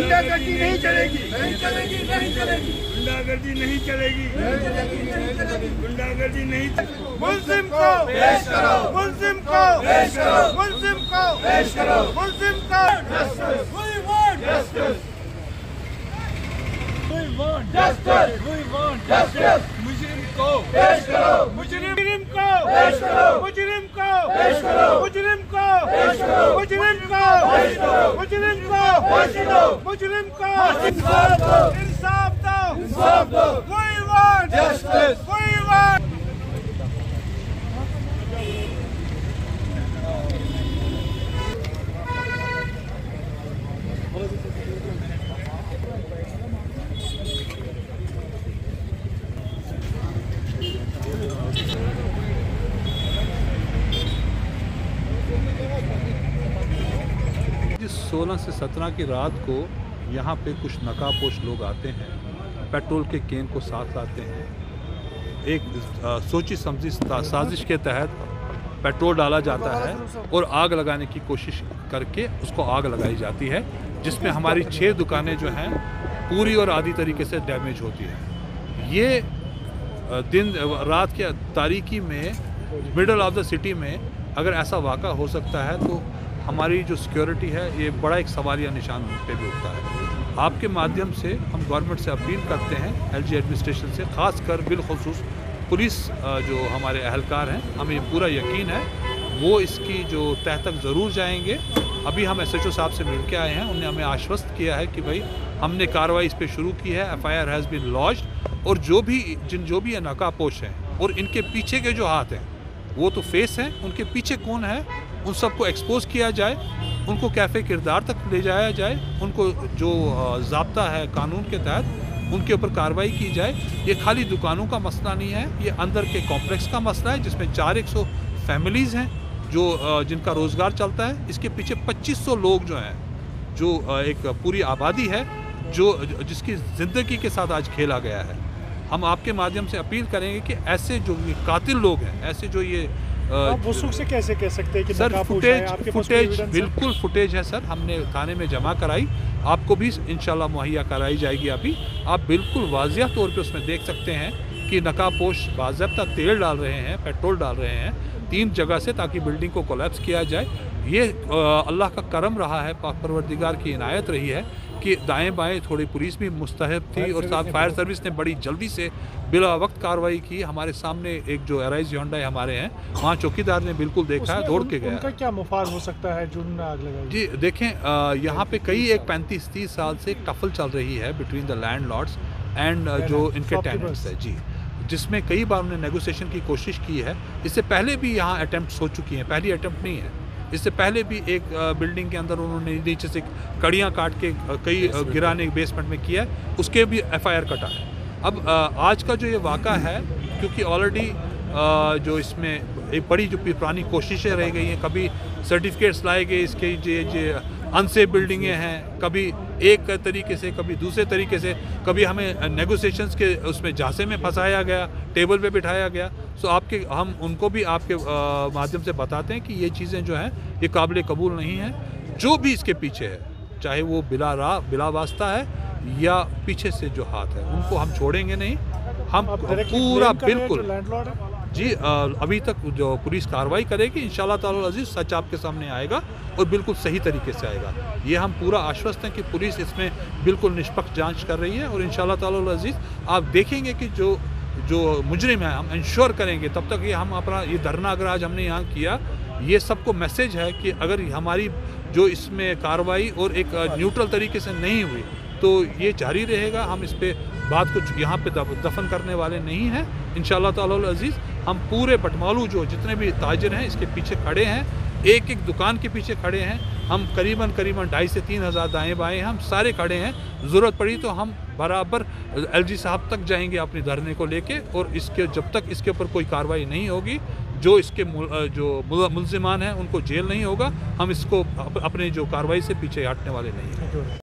गुंडागर्दी नहीं चलेगी। नहीं चलेगी नहीं चलेगी। गुंडागर्दी नहीं चलेगी। नहीं चलेगी नहीं चलेगी। गुंडागर्दी नहीं चलेगी। मुल्जिम को पेश करो। मुल्जिम को पेश करो। मुल्जिम को पेश करो। मुल्जिम को We want justice. We want Justice. We want Justice. मुजरिम को पेश करो। मुजरिम को पेश करो। मुजरिम को पेश करो। मुजरिम को पेश करो। मुजरिम को पेश करो। मुजरिम को पेश करो मुजरिम को इंसाफ दो इंसाफ दो इंसाफ दो We want Justice. We want 16 से 17 की रात को यहाँ पे कुछ नकाबपोश लोग आते हैं पेट्रोल के केन को साथ लाते हैं। एक अ, सोची समझी साजिश के तहत पेट्रोल डाला जाता है और आग लगाने की कोशिश करके उसको आग लगाई जाती है जिसमें हमारी छः दुकानें जो हैं पूरी और आधी तरीके से डैमेज होती है। ये दिन रात के तारीकी में मिडल ऑफ़ द सिटी में अगर ऐसा वाक़ा हो सकता है तो हमारी जो सिक्योरिटी है, ये बड़ा एक सवालिया निशान पे भी उठता है। आपके माध्यम से हम गवर्नमेंट से अपील करते हैं एलजी एडमिनिस्ट्रेशन से ख़ास कर बिलखसूस पुलिस जो हमारे अहलकार हैं, हमें पूरा यकीन है, वो इसकी जो तह तक ज़रूर जाएँगे। अभी हम एस एच ओ साहब से मिल के आए हैं, उन्होंने हमें आश्वस्त किया है कि भाई, हमने कार्रवाई इस पर शुरू की है F I R has been launch और जो भी, जिन जो भी नकाबपोश हैं और इनके पीछे के जो हाथ हैं वो तो फेस हैं, उनके पीछे कौन है? उन सबको एक्सपोज किया जाए, उनको कैफ़े किरदार तक ले जाया जाए, उनको जो जबता है कानून के तहत, उनके ऊपर कार्रवाई की जाए। ये खाली दुकानों का मसला नहीं है, ये अंदर के कॉम्प्लेक्स का मसला है, जिसमें चार एक सौ फैमिलीज़ हैं, जो जिनका रोज़गार चलता है। इसके पीछे 2500 लोग जो हैं, जो एक पूरी आबादी है, जो, जिसकी ज़िंदगी के साथ आज खेला गया है। हम आपके माध्यम से अपील करेंगे कि ऐसे जो ये कातिल लोग हैं ऐसे जो ये आप वसुख से कैसे कह सकते हैं कि सर फुटेज आपके फुटेज बिल्कुल फुटेज है सर। हमने थाने में जमा कराई। आपको भी इंशाल्लाह मुहैया कराई जाएगी अभी। आप बिल्कुल वाजिया तौर पे उसमें देख सकते हैं कि नकाबपोश बाज़ाब्ता तेल डाल रहे हैं पेट्रोल डाल रहे हैं तीन जगह से ताकि बिल्डिंग को कोलेप्स किया जाए। ये अल्लाह का करम रहा है पाक परवरदिगार की इनायत रही है कि दाएँ बाएँ थोड़ी पुलिस भी मुस्तहब थी और साथ फायर सर्विस ने बड़ी जल्दी से बिला वक्त कार्रवाई की। हमारे सामने एक जो एराइज होंडा हमारे हैं वहाँ चौकीदार ने बिल्कुल देखा है दौड़ के गया। उनका क्या मुफाद हो सकता है जिन्होंने आग लगाई? जी देखें यहाँ पे कई एक पैंतीस तीस साल से टफल चल रही है between the landlords and जो इनके. टेनेंट्स है जी। जिसमें कई बार उन्होंने नेगोशिएशन की कोशिश की है। इससे पहले भी यहाँ अटैम्प्ट हो चुकी हैं पहली अटैम्प्ट नहीं है। इससे पहले भी एक बिल्डिंग के अंदर उन्होंने नीचे से कड़ियाँ काट के कई गिराने बेसमेंट में किया है उसके भी एफआईआर कटा है। अब आज का जो ये वाक़ा है क्योंकि ऑलरेडी जो इसमें एक बड़ी जो पुरानी कोशिशें रह गई हैं कभी सर्टिफिकेट्स लाए गए इसके जे जे अनसेफ बिल्डिंगें हैं कभी एक तरीके से कभी दूसरे तरीके से कभी हमें नेगोशिएशंस के उसमें झांसे में फंसाया गया टेबल पे बिठाया गया सो आपके हम उनको भी आपके माध्यम से बताते हैं कि ये चीज़ें जो हैं ये काबिल कबूल नहीं हैं। जो भी इसके पीछे है चाहे वो बिला रा बिला वास्ता है या पीछे से जो हाथ है उनको हम छोड़ेंगे नहीं। हम पूरा बिल्कुल। जो अभी तक जो पुलिस कार्रवाई करेगी इन अज़ीज़ सच आपके सामने आएगा और बिल्कुल सही तरीके से आएगा। ये हम पूरा आश्वस्त हैं कि पुलिस इसमें बिल्कुल निष्पक्ष जाँच कर रही है और इन अज़ीज़ आप देखेंगे कि जो जो मुजरिम है, हम इंश्योर करेंगे, तब तक ये हम अपना, ये धरना अगर आज हमने यहाँ किया, ये सबको मैसेज है कि अगर हमारी जो इसमें कार्रवाई और एक न्यूट्रल तरीके से नहीं हुई तो ये जारी रहेगा। हम इस पर बात कुछ यहाँ पे दफन करने वाले नहीं हैं। इन ताला अज़ीज़ हम पूरे बटमालू जो जितने भी ताजिर हैं, इसके पीछे खड़े हैं। एक एक दुकान के पीछे खड़े हैं। हम करीबन करीबन ढाई से तीन हज़ार दाएँ बाएँ हम सारे खड़े हैं। ज़रूरत पड़ी तो हम बराबर एलजी साहब तक जाएँगे अपने धरने को लेके और इसके, जब तक इसके ऊपर कोई कार्रवाई नहीं होगी, जो इसके मुल- जो मुल- मुलजिमान हैं, उनको जेल नहीं होगा। हम इसको अप- अपने जो कार्रवाई से पीछे हटने वाले नहीं हैं।